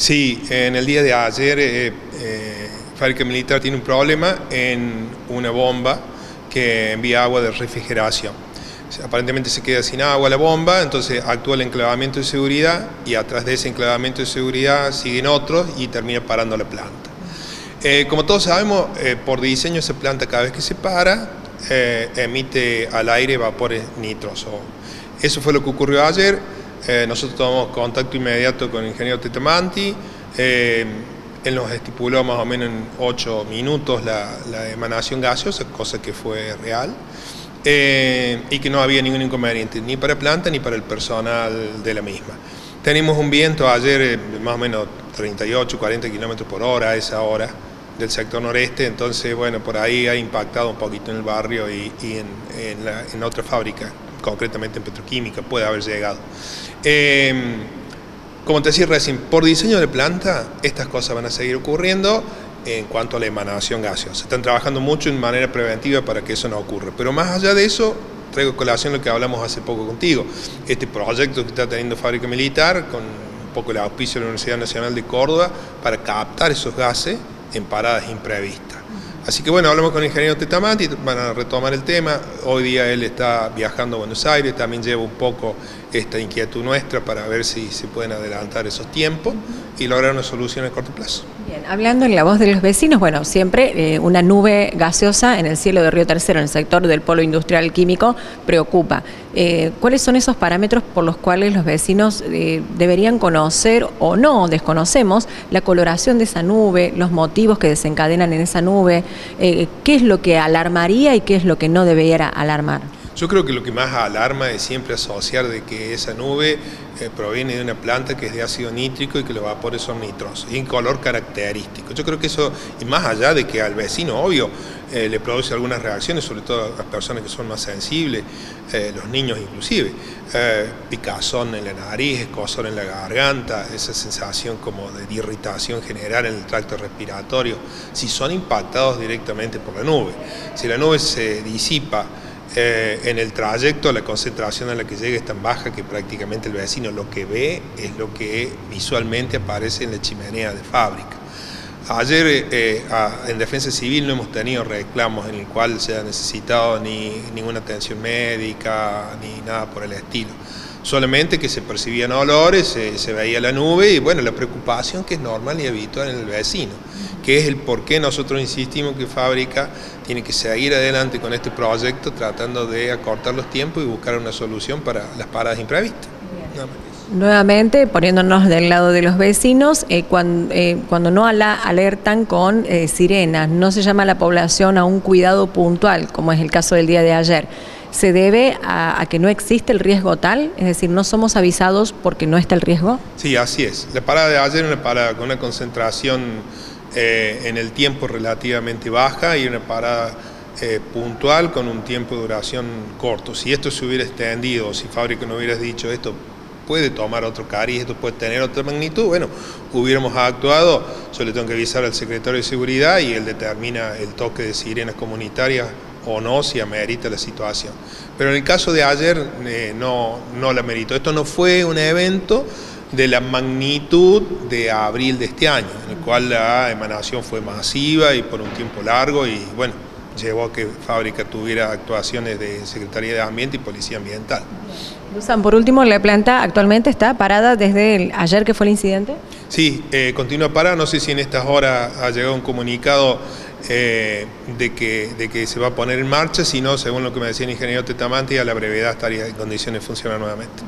Sí, en el día de ayer eh, eh, Fábrica Militar tiene un problema en una bomba que envía agua de refrigeración. Aparentemente se queda sin agua la bomba, entonces actúa el enclavamiento de seguridad y atrás de ese enclavamiento de seguridad siguen otros y termina parando la planta. Eh, como todos sabemos, eh, por diseño esa planta cada vez que se para emite al aire vapores nitrosos. Eso fue lo que ocurrió ayer. Eh, nosotros tomamos contacto inmediato con el ingeniero Tetamanti, eh, él nos estipuló más o menos en 8 minutos la, emanación gaseosa, cosa que fue real, eh, y que no había ningún inconveniente, ni para planta ni para el personal de la misma. Tenemos un viento ayer más o menos 38, 40 kilómetros por hora a esa hora del sector noreste, entonces bueno, por ahí ha impactado un poquito en el barrio y, en, en otra fábrica concretamente en petroquímica, puede haber llegado. Em, como te decía recién, por diseño de planta, estas cosas van a seguir ocurriendo en cuanto a la emanación gaseosa. Están trabajando mucho en manera preventiva para que eso no ocurra. Pero más allá de eso, traigo colación lo que hablamos hace poco contigo. Este proyecto que está teniendo Fábrica Militar, con un poco el auspicio de la Universidad Nacional de Córdoba, para captar esos gases en paradas imprevistas. Así que bueno, hablamos con el ingeniero Tetamati, van a retomar el tema. Hoy día él está viajando a Buenos Aires, también lleva un poco esta inquietud nuestra para ver si se pueden adelantar esos tiempos y lograr una solución a corto plazo. Bien, hablando en la voz de los vecinos, bueno, siempre eh, una nube gaseosa en el cielo de Río Tercero, en el sector del polo industrial químico, preocupa. Eh, ¿Cuáles son esos parámetros por los cuales los vecinos eh, deberían conocer o no, desconocemos, la coloración de esa nube, los motivos que desencadenan en esa nube? ¿Qué es lo que alarmaría y qué es lo que no debería alarmar? Yo creo que lo que más alarma es siempre asociar de que esa nube eh, proviene de una planta que es de ácido nítrico y que los vapores son nitrosos y en color característico. Yo creo que eso, y más allá de que al vecino, obvio, eh, le produce algunas reacciones, sobre todo a las personas que son más sensibles, eh, los niños inclusive, picazón en la nariz, escosor en la garganta, esa sensación como de irritación general en el tracto respiratorio, si son impactados directamente por la nube. Si la nube se disipa, eh, en el trayecto la concentración a la que llega es tan baja que prácticamente el vecino lo que ve es lo que visualmente aparece en la chimenea de fábrica. Ayer eh, en Defensa Civil no hemos tenido reclamos en el cual se ha necesitado ni ninguna atención médica ni nada por el estilo. Solamente que se percibían olores, se veía la nube y bueno, la preocupación que es normal y habitual en el vecino que es el por qué nosotros insistimos que Fábrica tiene que seguir adelante con este proyecto tratando de acortar los tiempos y buscar una solución para las paradas imprevistas. Nuevamente, poniéndonos del lado de los vecinos, eh, eh, cuando, no alertan con eh, sirenas, no se llama a la población a un cuidado puntual, como es el caso del día de ayer. ¿Se debe a, que no existe el riesgo tal? Es decir, ¿no somos avisados porque no está el riesgo? Sí, así es. La parada de ayer era una parada con una concentración eh, en el tiempo relativamente baja y una parada eh, puntual con un tiempo de duración corto. Si esto se hubiera extendido, si Fábrica no hubiera dicho esto puede tomar otro cariz, esto puede tener otra magnitud, bueno, hubiéramos actuado, yo le tengo que avisar al secretario de Seguridad y él determina el toque de sirenas comunitarias o no, si amerita la situación. Pero en el caso de ayer eh, no, no la ameritó. Esto no fue un evento de la magnitud de abril de este año, en el cual la emanación fue masiva y por un tiempo largo y bueno, llevó a que Fábrica tuviera actuaciones de Secretaría de Ambiente y Policía Ambiental. Luzan, por último, ¿la planta actualmente está parada desde ayer que fue el incidente? Sí, eh, continúa parada, no sé si en estas horas ha llegado un comunicado eh, de, que, de que se va a poner en marcha, sino según lo que me decía el ingeniero Tetamanti, a la brevedad estaría en condiciones de funcionar nuevamente.